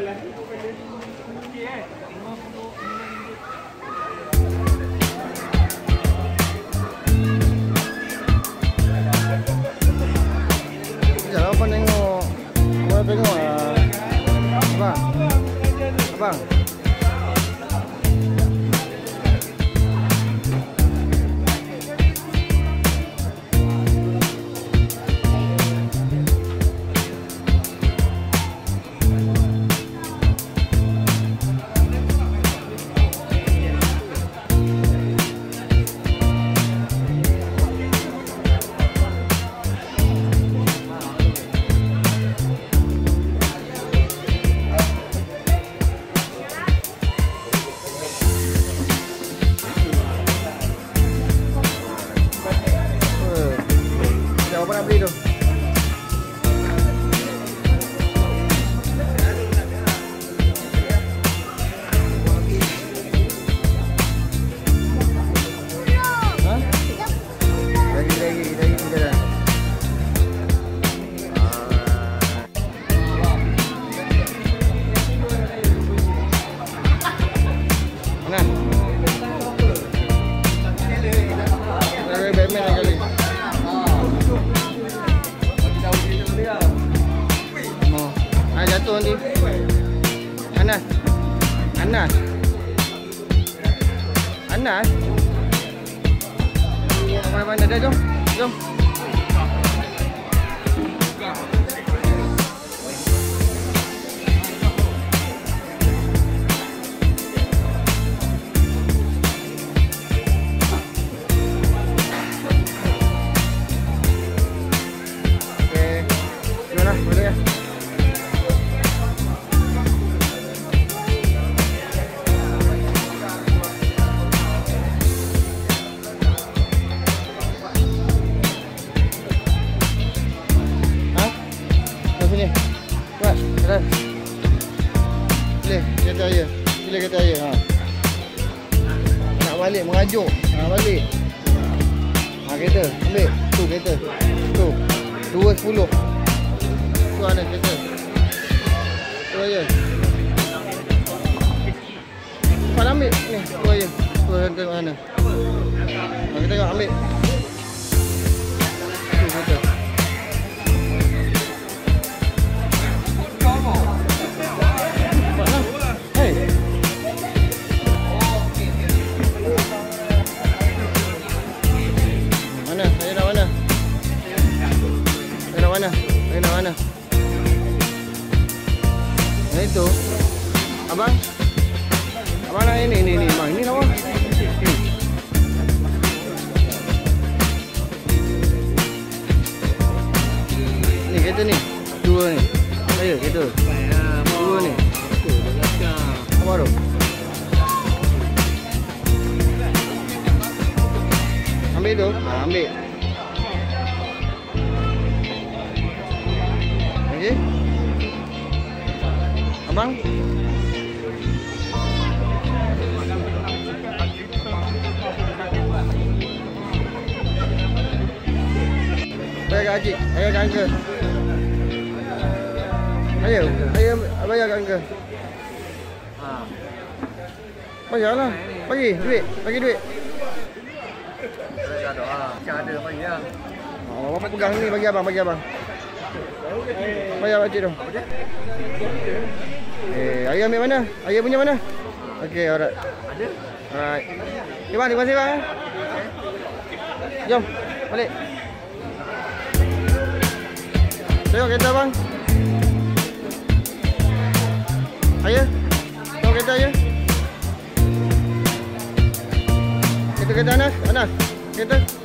la Anas. Mana-mana dah jom. Jom. Okey. Pilih kereta air. Pilih kereta air. Ha. Nak balik mengajuk. Ha, balik. Ha, kereta. Ambil. Tu kereta. Tu. Dua sepuluh. Tu ada kereta. Tu aja. Cepat ambil. Ni. Tu aja. Tu tengok mana. Ha, kita tengok ambil. Mana? Saya nak mana? Yang itu. Abang? Abang nak ini, ini, ini. Abang, ini lawa. Ni. Ni kereta ni. Dua ni. Saya kereta. Dua ni. Apa tu? Ambil tu. Ha, ambil. Okey. Abang? Bayar Haji. Bayar Angka. Ayo. Ayo bayar kat Angka. Bayarlah. Bagi duit. Bagi duit. Oh, bapak pegang ni bagi abang, bagi abang. Bayar pakcik tu. Eh, ayah ambil mana? Ayah punya mana? Okey, alright. Ada? Alright. Okay, bang, terima kasih eh. Jom, balik. Tengok kereta bang. Ayah, tengok kereta ayah. Kereta kereta Anas, Anas. Kereta.